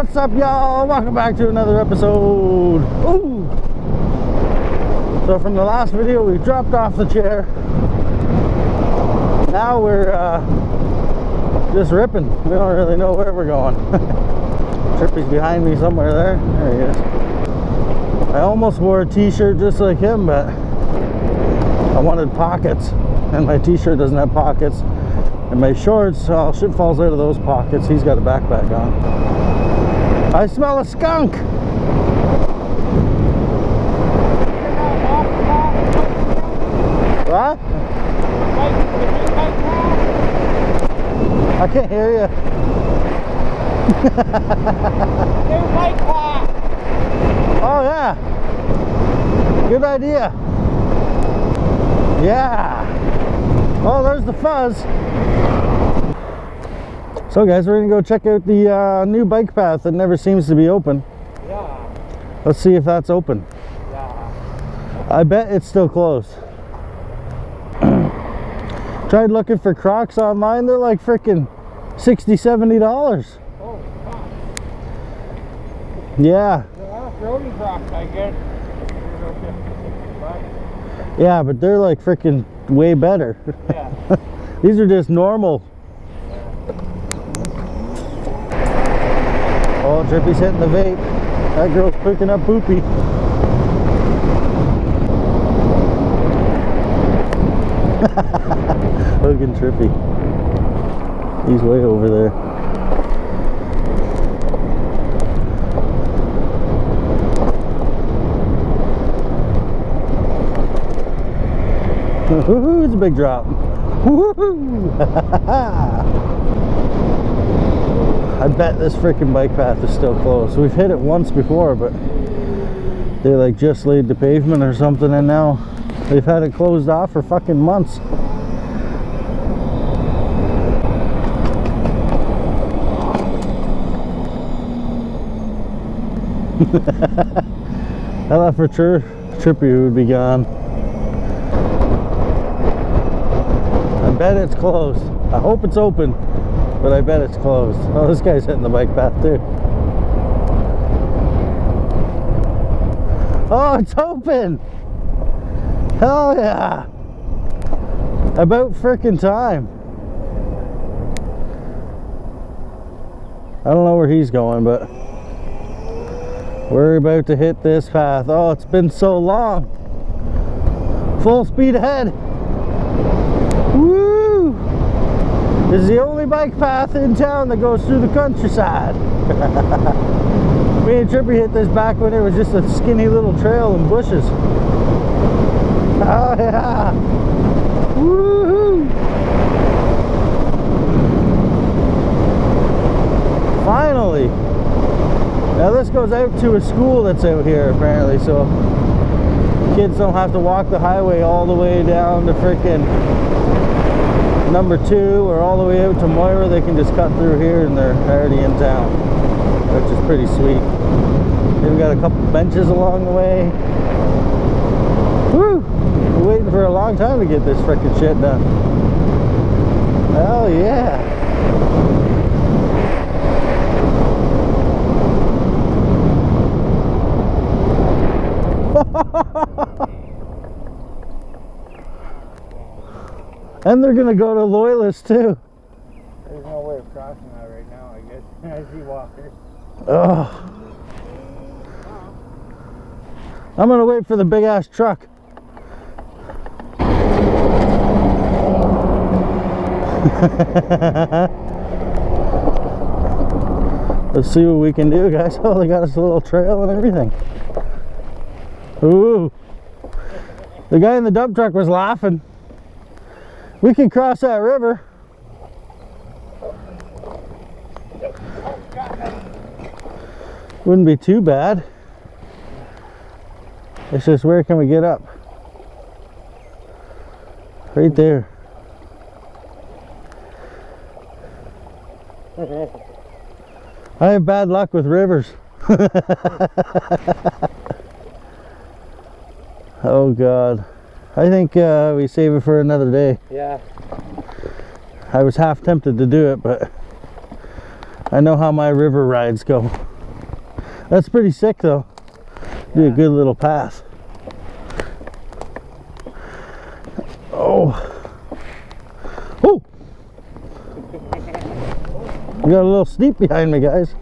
up, y'all? Welcome back to another episode. Ooh. So from the last video, we dropped off the chair. Now we're uh, just ripping. We don't really know where we're going. Trippy's behind me somewhere there. There he is. I almost wore a t-shirt just like him, but I wanted pockets. And my t-shirt doesn't have pockets. And my shorts, shit falls out of those pockets. He's got a backpack on. I smell a skunk. What? I can't hear you. Oh yeah. Good idea. Yeah. Oh, there's the fuzz. So guys, we're gonna go check out the uh, new bike path that never seems to be open. Yeah, Let's see if that's open. yeah. I bet it's still closed. Tried looking for Crocs online. They're like freaking 60 70 dollars. Oh. Yeah, The last Crocs I get. But, yeah, but they're like freaking way better. yeah. These are just normal. Trippy's hitting the vape. That girl's picking up poopy. Looking trippy. He's way over there. Woohoo, it's a big drop. Woohoo! I bet this freaking bike path is still closed. We've hit it once before, but they like just laid the pavement or something and now they've had it closed off for fucking months. I thought for sure Trippy would be gone. I bet it's closed. I hope it's open, but I bet it's closed. Oh, this guy's hitting the bike path too. Oh, it's open! Hell yeah! About frickin' time. I don't know where he's going, but we're about to hit this path. Oh, it's been so long. Full speed ahead. Woo! This is the only bike path in town that goes through the countryside. Me and Trippy hit this back when it was just a skinny little trail and bushes. Oh yeah! Woohoo! Finally! Now this goes out to a school that's out here apparently, so kids don't have to walk the highway all the way down to frickin' number two or all the way out to Moira. They can just cut through here and they're already in town, which is pretty sweet. They've got a couple benches along the way. Woo! Been waiting for a long time to get this frickin' shit done. Hell yeah! And they're gonna go to Loyalist too. There's no way of crossing that right now, I guess. I see walkers. Ugh. I'm gonna wait for the big ass truck. Let's see what we can do, guys. Oh, they got us a little trail and everything. Ooh. The guy in the dump truck was laughing. We can cross that river. Wouldn't be too bad. It's just where can we get up? Right there. I have bad luck with rivers. oh God. I think uh, we save it for another day. Yeah. I was half tempted to do it, but I know how my river rides go. That's pretty sick though. Be a good little pass. Oh. Oh. We got a little steep behind me, guys.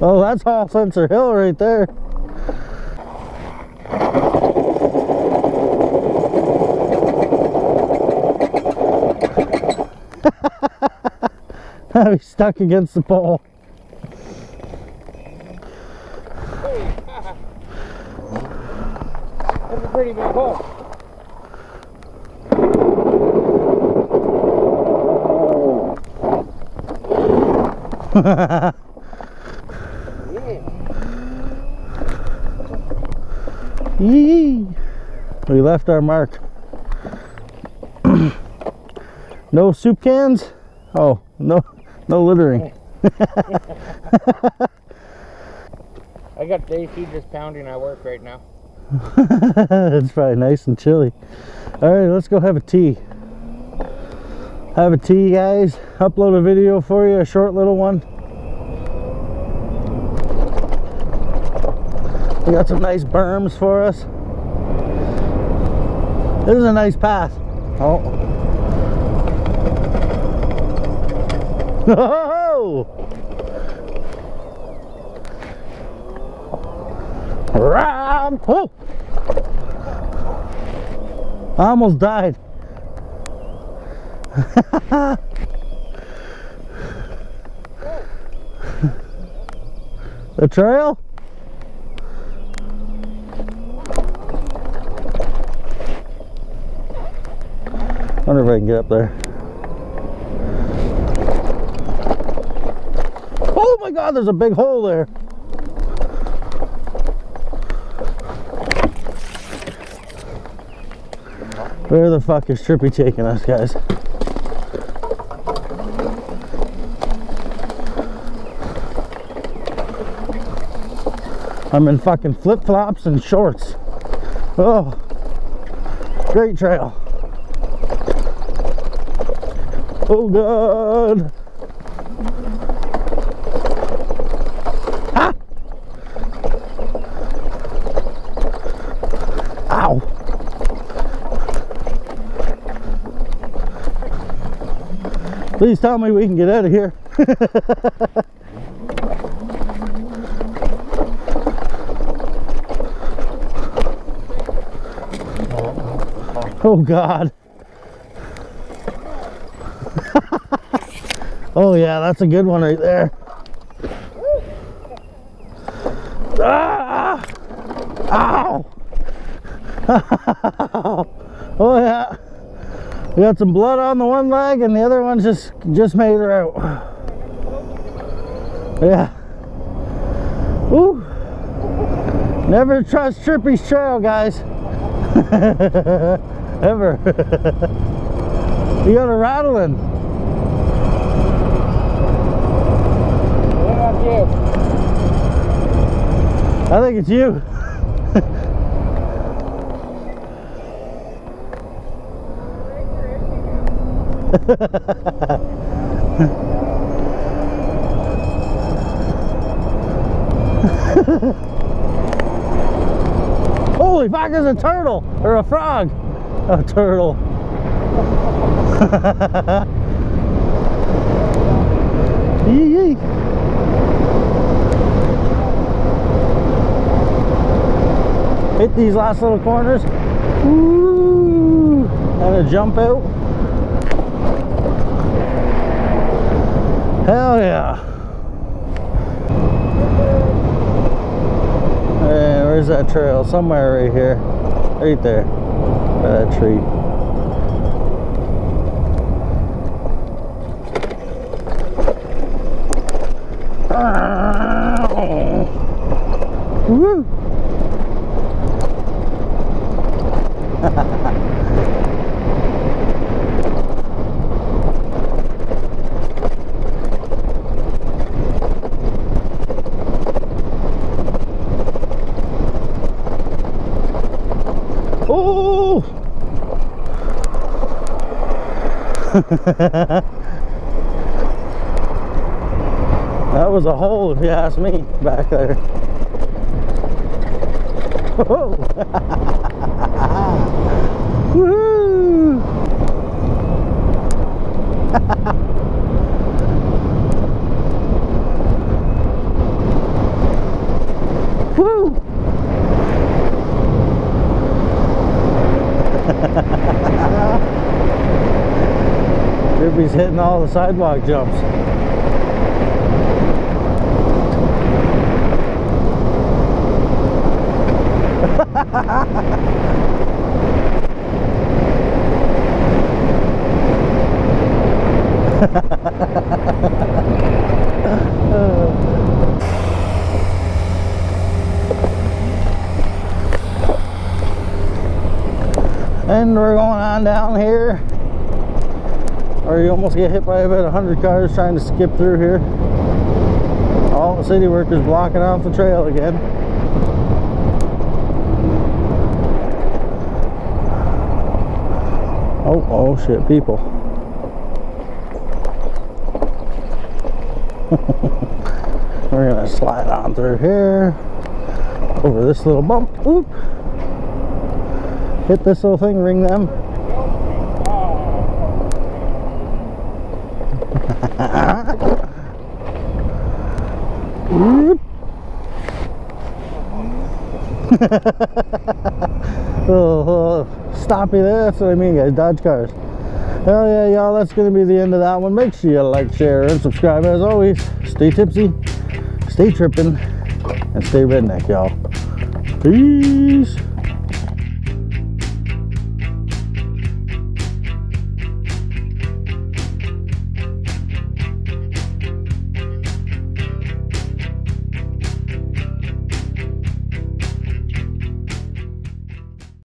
Oh, that's Hall Sensor Hill right there. I'll be stuck against the pole. That's a pretty big hole. Yeah. Yee! We left our mark. no soup cans? Oh, no no littering. I got the AC just pounding at work right now. it's probably nice and chilly. All right, let's go have a tea. Have a tea, guys. Upload a video for you, a short little one. We got some nice berms for us. This is a nice path. Oh. Oh! Ram! Oh! I almost died. the trail? I wonder if I can get up there. Oh my god, there's a big hole there. Where the fuck is Trippy taking us, guys? I'm in fucking flip-flops and shorts. Oh, great trail. Oh god. Ah! Ow. Please tell me we can get out of here. oh God. oh yeah, that's a good one right there. Ah! Ow! oh yeah. We got some blood on the one leg and the other one just just made her out. Yeah. Ooh. Never trust Trippy's trail, guys. Ever. you got a rattling. What about you? I think it's you. Holy fuck, there's a turtle or a frog. A turtle. Yee yee. Hit these last little corners. Ooh, and a jump out. Hell yeah. Hey, where's that trail? Somewhere right here. Right there. By that tree. Woo! Oh! that was a hole, if you ask me, back there. Whoa! Woohoo! Woo! Trippy's hitting all the sidewalk jumps. And we're going on down here. Or you almost get hit by about 100 cars trying to skip through here. All the city workers blocking off the trail again. Oh, oh shit, people. We're gonna slide on through here. Over this little bump. Whoop. Hit this little thing, ring them. oh, oh, stoppy there. That's what I mean, guys. Dodge cars. Hell yeah, y'all. That's going to be the end of that one. Make sure you like, share, and subscribe. As always, stay tipsy, stay tripping, and stay redneck, y'all. Peace.